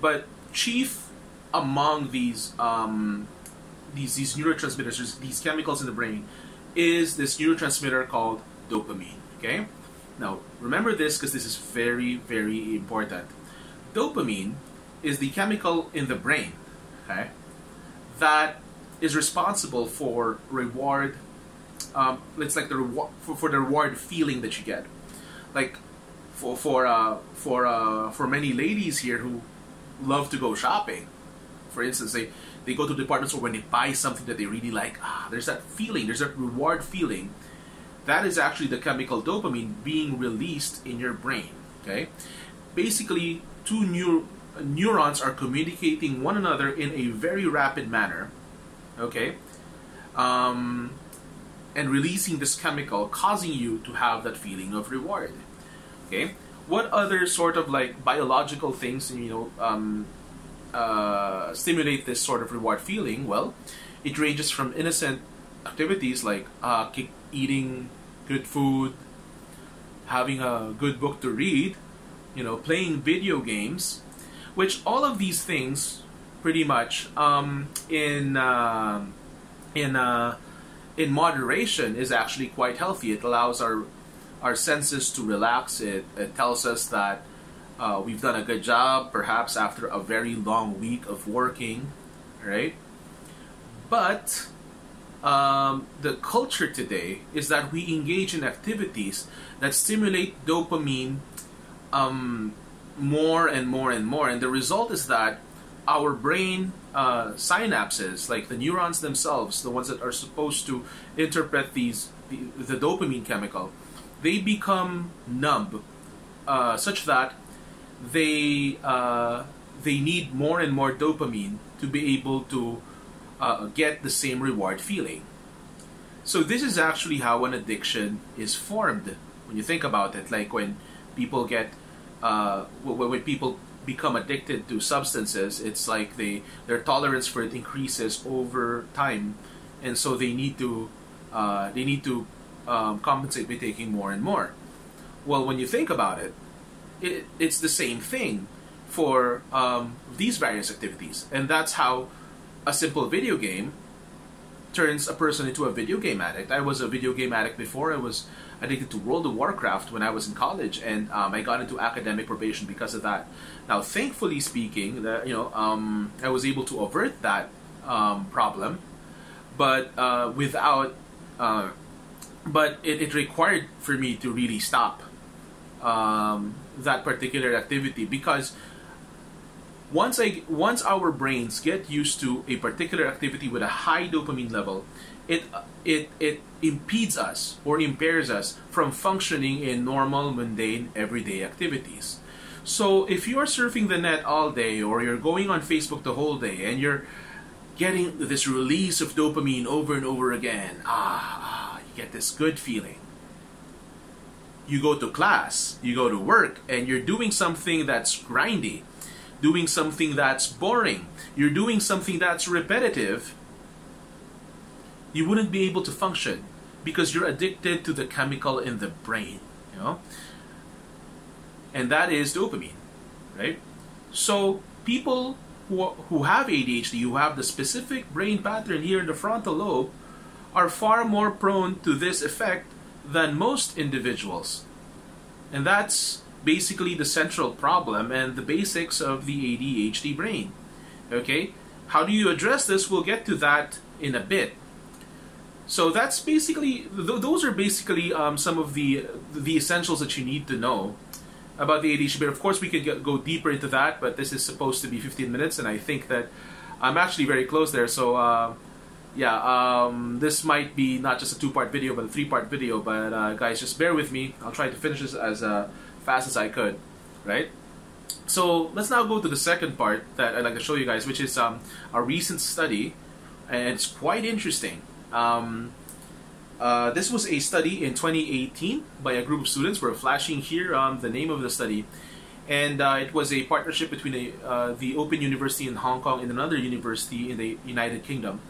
but chief among these um, these these neurotransmitters, these chemicals in the brain, is this neurotransmitter called dopamine. Okay, now remember this because this is very very important. Dopamine is the chemical in the brain, okay, that is responsible for reward. Um, it's like the reward for, for the reward feeling that you get, like for for uh, for uh, for many ladies here who love to go shopping. For instance, they they go to department store when they buy something that they really like. Ah, there's that feeling. There's that reward feeling. That is actually the chemical dopamine being released in your brain. Okay, basically, two neur- neurons are communicating one another in a very rapid manner. Okay, um, and releasing this chemical, causing you to have that feeling of reward. Okay, what other sort of like biological things you know um, uh, stimulate this sort of reward feeling? Well, it ranges from innocent activities like uh, eating good food, having a good book to read, you know, playing video games, which all of these things pretty much um, in uh, in uh, in moderation is actually quite healthy. It allows our our senses to relax. It, it tells us that uh, we've done a good job, perhaps after a very long week of working, right? But um, the culture today is that we engage in activities that stimulate dopamine um, more and more and more, and the result is that our brain uh, synapses, like the neurons themselves, the ones that are supposed to interpret these the, the dopamine chemical, they become numb, uh, such that they uh, they need more and more dopamine to be able to uh, get the same reward feeling. So this is actually how an addiction is formed. When you think about it, like when people get uh, when people become addicted to substances, it's like they their tolerance for it increases over time, and so they need to uh, they need to um, compensate by taking more and more. Well, when you think about it, it it's the same thing for um, these various activities, and that's how a simple video game turns a person into a video game addict. I was a video game addict before. I was addicted to World of Warcraft when I was in college, and um, I got into academic probation because of that. Now, thankfully speaking, that you know, um, I was able to avert that um, problem, but uh, without uh, but it, it required for me to really stop um, that particular activity because once I once our brains get used to a particular activity with a high dopamine level, it it it impedes us or impairs us from functioning in normal, mundane, everyday activities. So if you are surfing the net all day or you're going on Facebook the whole day and you're getting this release of dopamine over and over again, ah, get this good feeling. You go to class, you go to work, and you're doing something that's grindy, doing something that's boring, you're doing something that's repetitive, you wouldn't be able to function because you're addicted to the chemical in the brain, you know? And that is dopamine, right? So people who, who have ADHD, who have the specific brain pattern here in the frontal lobe, are far more prone to this effect than most individuals. And that's basically the central problem and the basics of the ADHD brain. Okay? How do you address this? We'll get to that in a bit. So that's basically th- those are basically um, some of the the essentials that you need to know about the ADHD. But of course, we could get, go deeper into that. But this is supposed to be 15 minutes, and I think that I'm actually very close there. So uh, yeah, um, this might be not just a two-part video, but a three-part video. But uh, guys, just bear with me. I'll try to finish this as uh, fast as I could, right? So let's now go to the second part that I'd like to show you guys, which is um, a recent study, and it's quite interesting. Um, uh, this was a study in 2018 by a group of students. We're flashing here um, the name of the study, and uh, it was a partnership between a, uh, the Open University in Hong Kong and another university in the United Kingdom.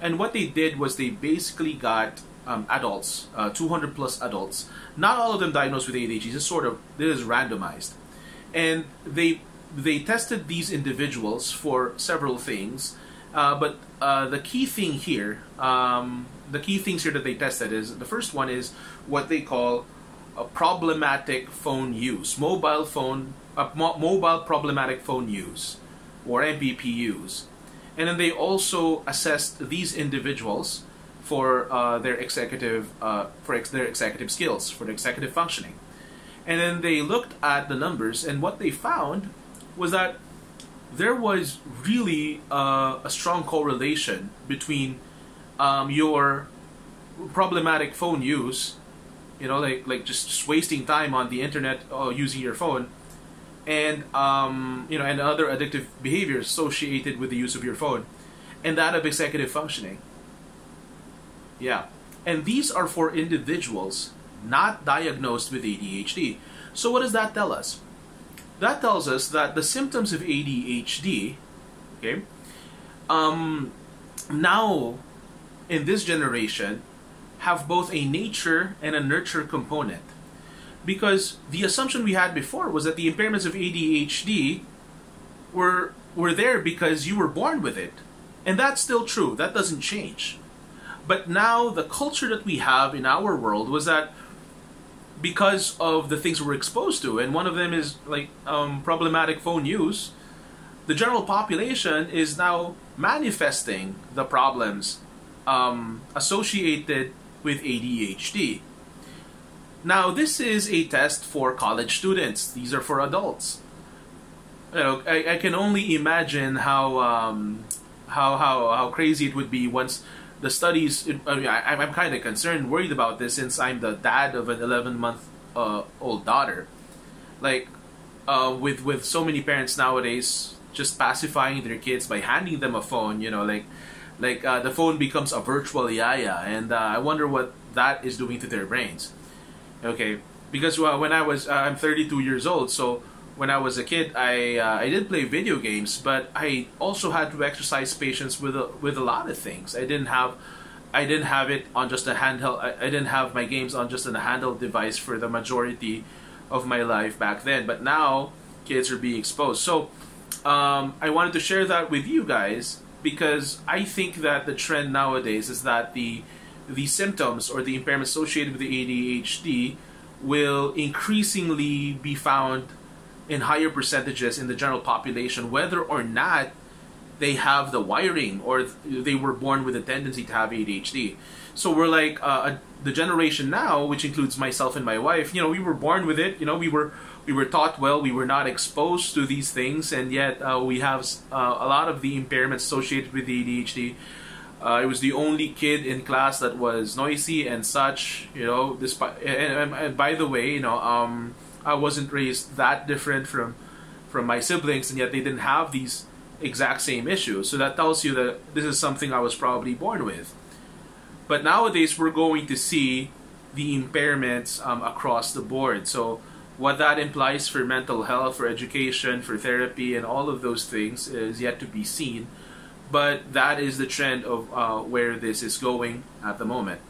And what they did was they basically got um, adults, uh, 200 plus adults. Not all of them diagnosed with ADHD. This is sort of this is randomized, and they they tested these individuals for several things, uh, but uh, the key thing here, um, the key things here that they tested is the first one is what they call a problematic phone use, mobile phone, uh, mo- mobile problematic phone use, or MPPUs, and then they also assessed these individuals for uh, their executive uh, for ex- their executive skills, for their executive functioning, and then they looked at the numbers, and what they found was that there was really uh, a strong correlation between um, your problematic phone use, you know, like like just, just wasting time on the internet or using your phone, and um, you know, and other addictive behaviors associated with the use of your phone, and that of executive functioning. Yeah, and these are for individuals not diagnosed with ADHD. So what does that tell us? That tells us that the symptoms of ADHD, okay, um, now in this generation have both a nature and a nurture component. Because the assumption we had before was that the impairments of ADHD were were there because you were born with it. And that's still true. That doesn't change. But now the culture that we have in our world was that because of the things we're exposed to, and one of them is like um, problematic phone use, the general population is now manifesting the problems um, associated with ADHD. Now, this is a test for college students. These are for adults. You know, I, I can only imagine how um, how how how crazy it would be once the studies. I mean, I, I'm kind of concerned, worried about this since I'm the dad of an 11 month uh, old daughter. Like, uh, with with so many parents nowadays, just pacifying their kids by handing them a phone. You know, like like uh, the phone becomes a virtual yaya, and uh, I wonder what that is doing to their brains. Okay, because when I was, uh, I'm 32 years old, so when I was a kid, I uh, I did play video games, but I also had to exercise patience with a, with a lot of things. I didn't have. I didn't have it on just a handheld. I, I didn't have my games on just a handheld device for the majority of my life back then. But now, kids are being exposed. So, um, I wanted to share that with you guys because I think that the trend nowadays is that the the symptoms or the impairment associated with the ADHD will increasingly be found in higher percentages in the general population, whether or not they have the wiring or they were born with a tendency to have ADHD. So we're like uh, the generation now, which includes myself and my wife. You know, we were born with it. You know, we were we were taught well. We were not exposed to these things, and yet uh, we have uh, a lot of the impairments associated with the ADHD. Uh, I was the only kid in class that was noisy and such. You know, despite and, and by the way, you know, um, I wasn't raised that different from from my siblings, and yet they didn't have these exact same issues. So that tells you that this is something I was probably born with. But nowadays, we're going to see the impairments um, across the board. So what that implies for mental health, for education, for therapy, and all of those things is yet to be seen. But that is the trend of uh, where this is going at the moment.